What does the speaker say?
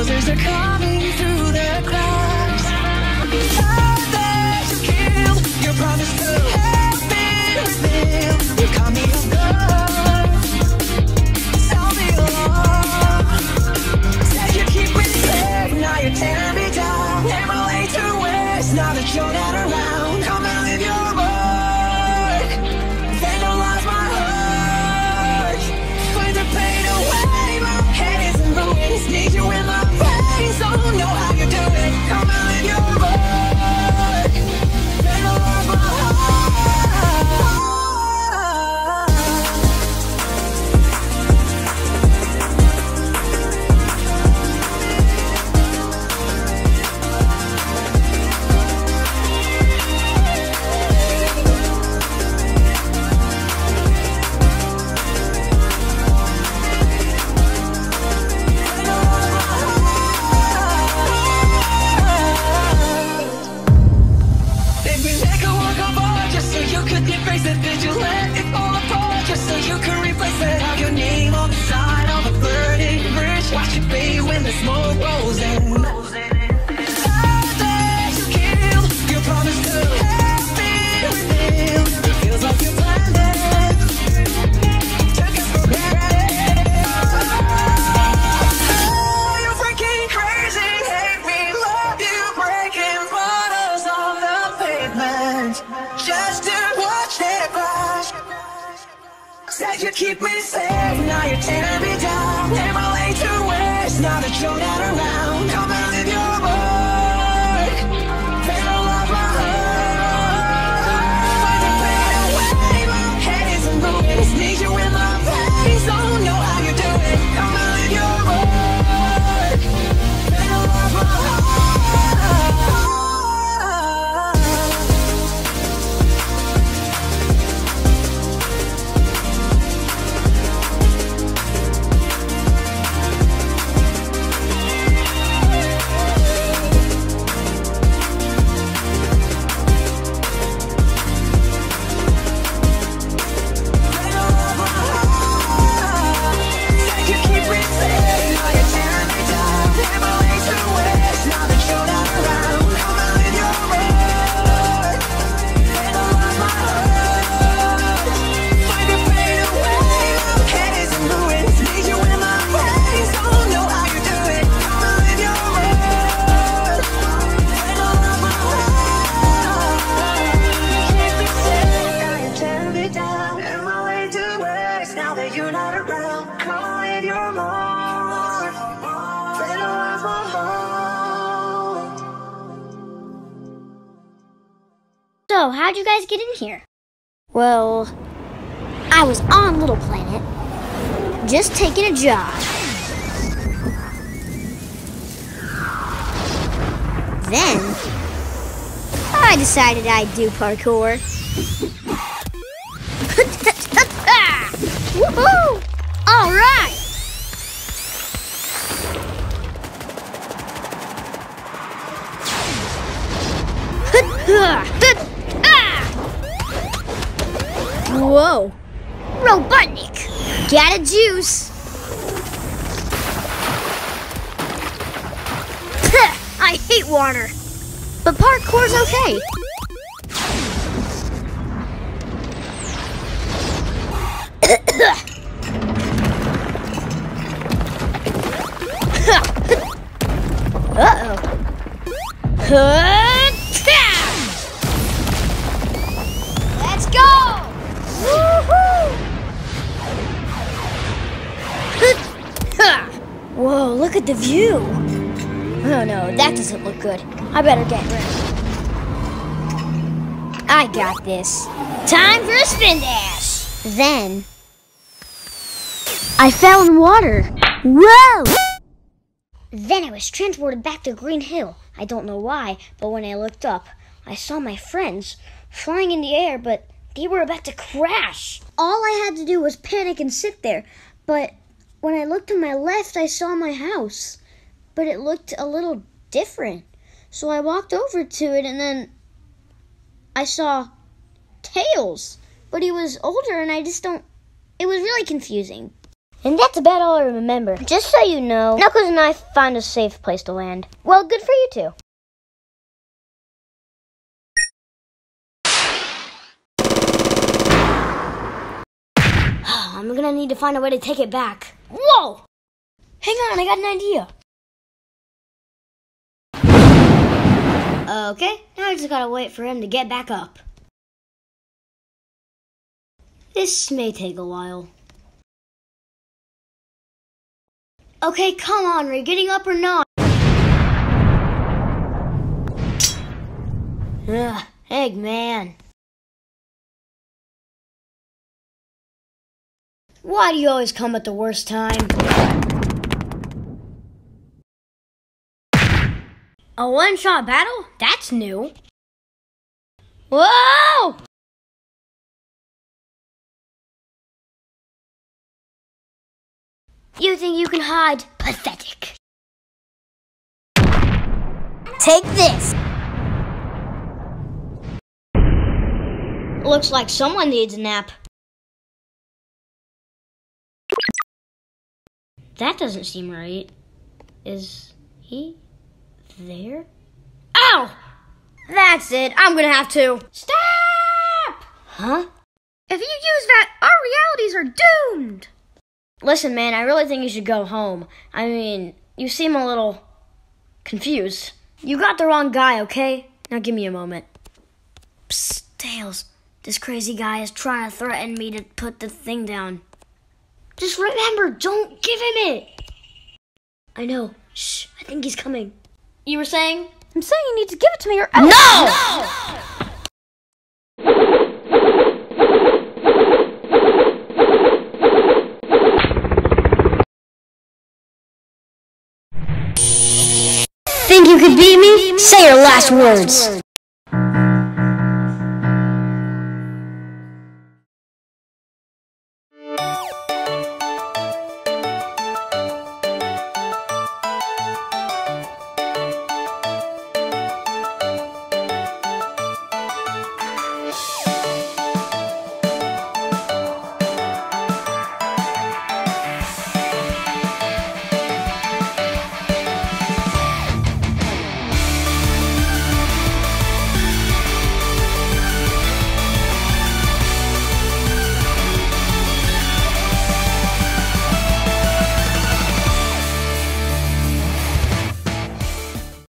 Bulldozers are coming through keep me safe, now you're tearing me down. Never late to waste, now that you're not around. How'd you guys get in here? Well, I was on Little Planet, just taking a jog. Then, I decided I'd do parkour. Woohoo! All right! Whoa! Robotnik! Got a juice! I hate water! But parkour's okay. Uh-oh. Let's the view. Oh no, that doesn't look good. I better get ready. I got this. Time for a spin dash. Then I fell in water. Whoa! Then I was transported back to Green Hill. I don't know why, but when I looked up, I saw my friends flying in the air, but they were about to crash. All I had to do was panic and sit there, but when I looked to my left, I saw my house, but it looked a little different. So I walked over to it and then I saw Tails, but he was older and I just don't. It was really confusing. And that's about all I remember. Just so you know, Knuckles and I found a safe place to land. Well, good for you two. I'm gonna need to find a way to take it back. Whoa! Hang on, I got an idea. Okay, now I just gotta wait for him to get back up. This may take a while. Okay, come on, are you getting up or not? Ugh, Eggman. Why do you always come at the worst time? A one shot battle? That's new. Whoa! You think you can hide? Pathetic. Take this. Looks like someone needs a nap. That doesn't seem right. Is he there? Ow! That's it. I'm gonna have to. Stop! Huh? If you use that, our realities are doomed. Listen, man, I really think you should go home. I mean, you seem a little confused. You got the wrong guy, okay? Now give me a moment. Psst, Tails. This crazy guy is trying to threaten me to put the thing down. Just remember, don't give him it. I know. Shh, I think he's coming. You were saying? I'm saying you need to give it to me or else. No! Think you could beat me? Say your last words.